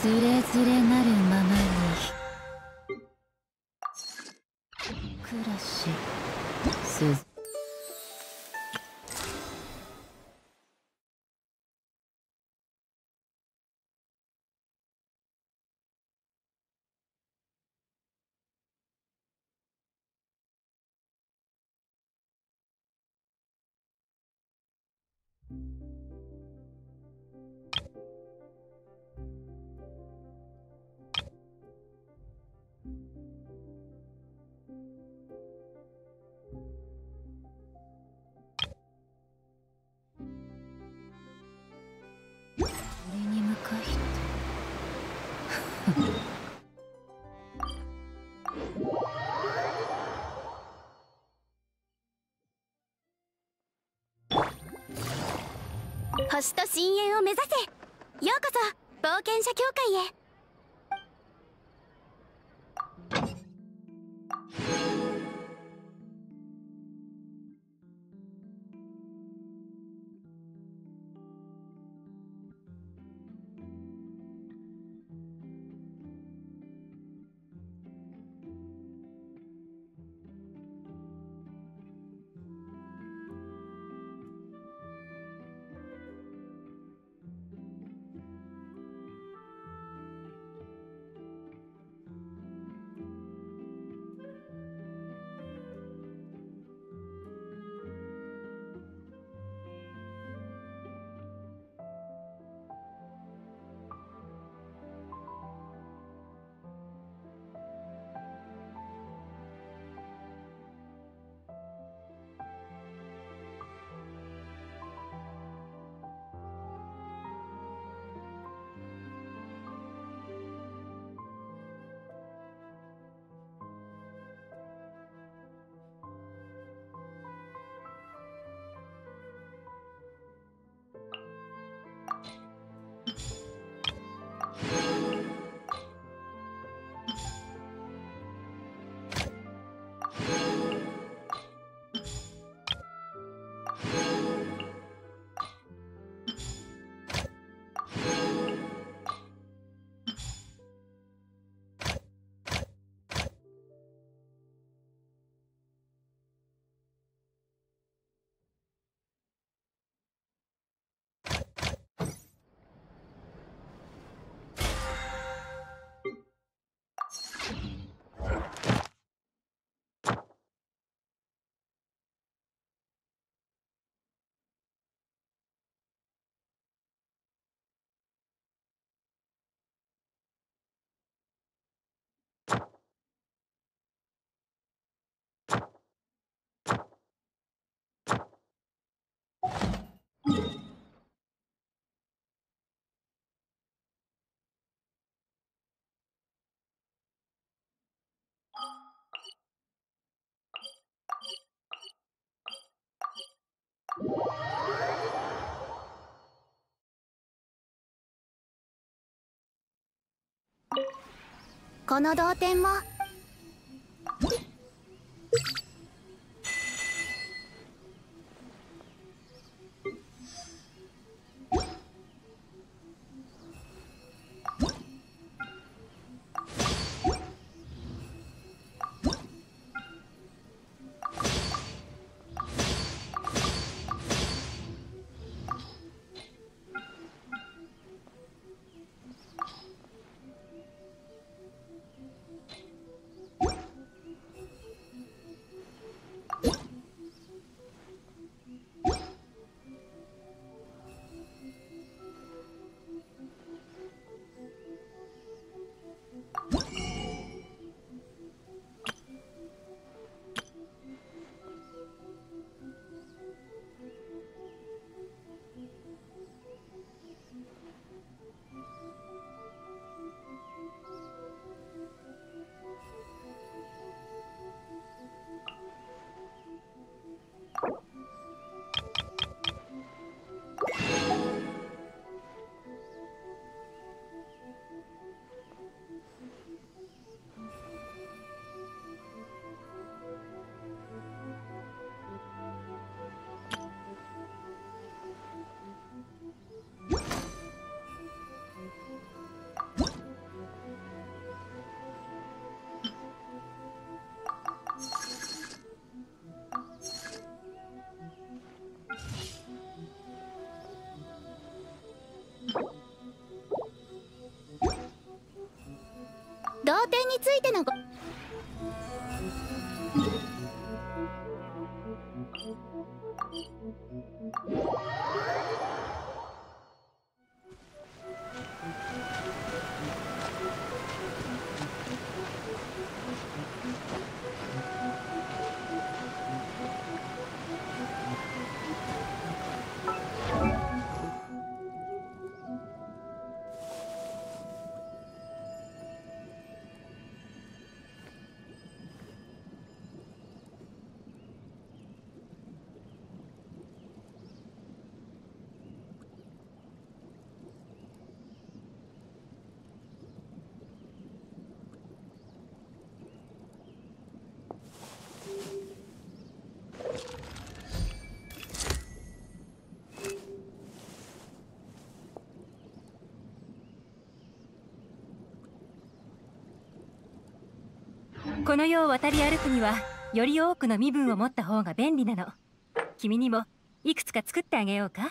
つれづれなるままに暮らしす俺星と深淵を目指せ。ようこそ冒険者協会へ。この同点も童貞についてのごこの世を渡り歩くにはより多くの身分を持った方が便利なの。君にもいくつか作ってあげようか。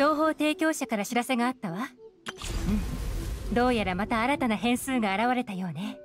情報提供者から知らせがあったわ。うん。どうやらまた新たな変数が現れたようね。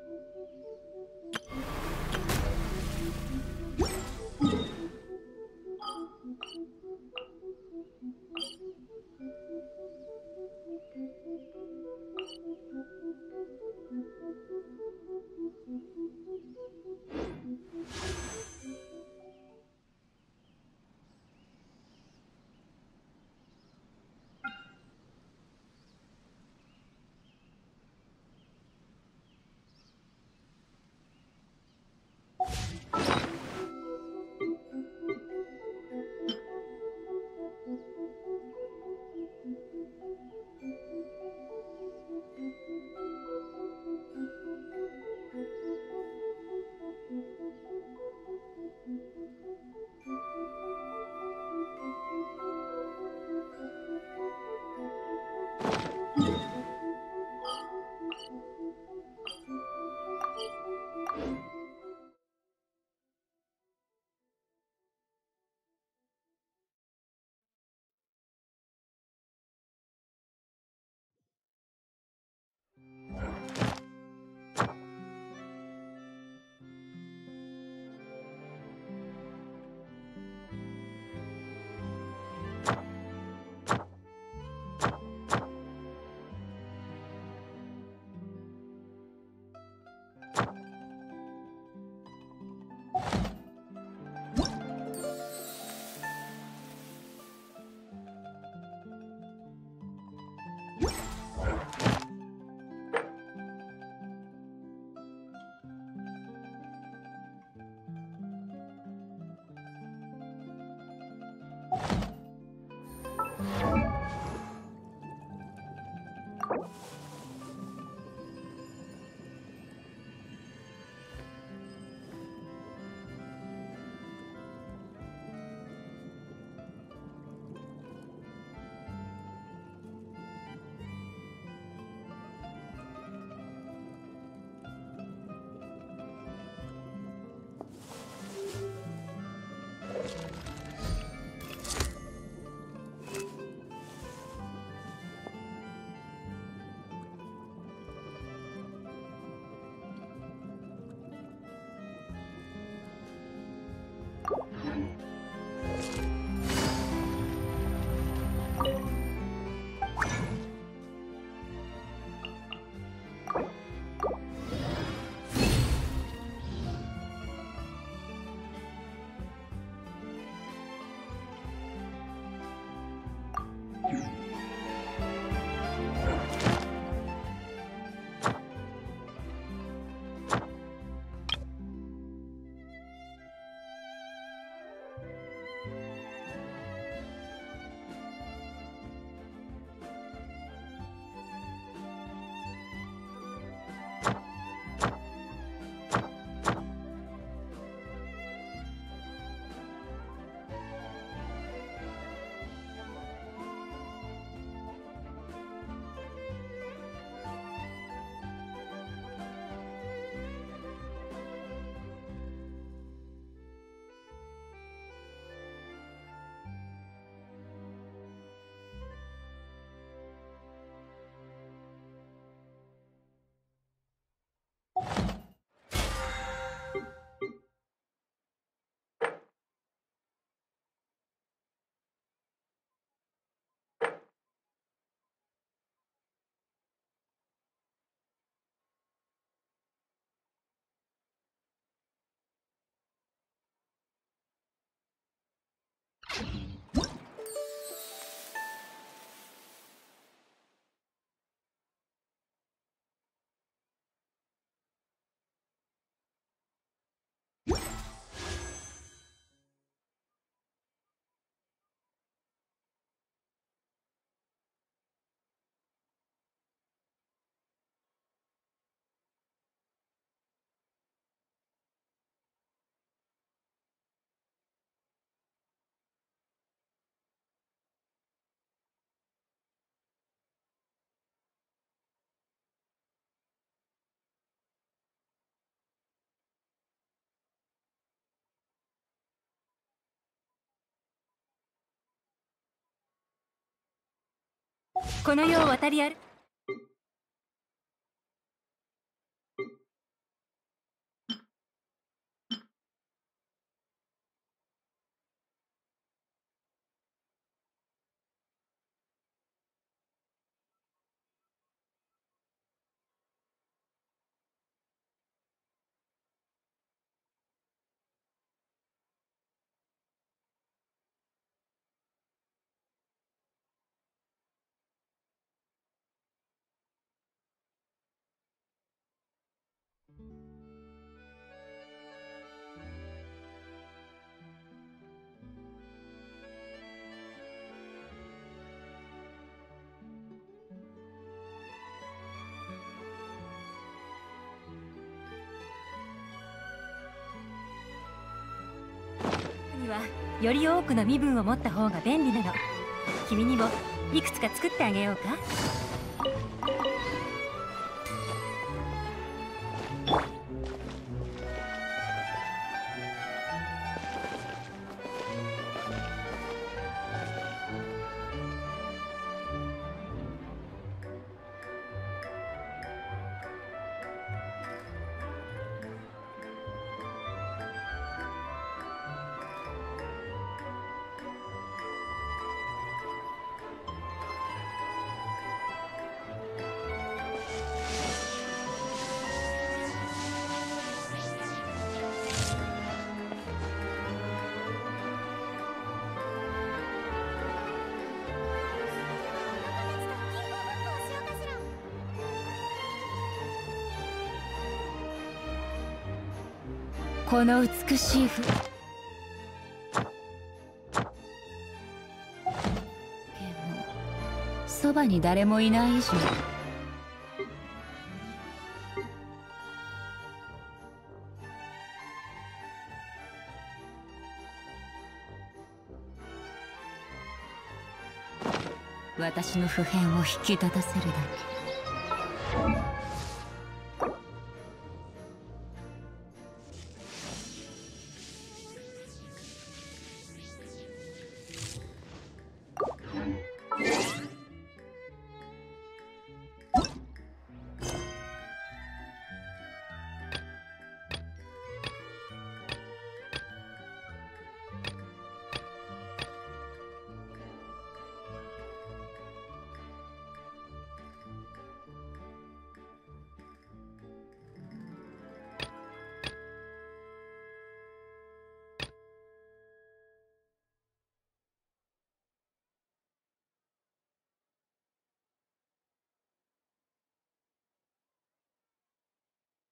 この世を渡り歩にはより多くの身分を持った方が便利なの。君にもいくつか作ってあげようか？この美しいふ。でもそばに誰もいない以上。私の普遍を引き立たせるだけ。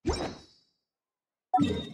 せ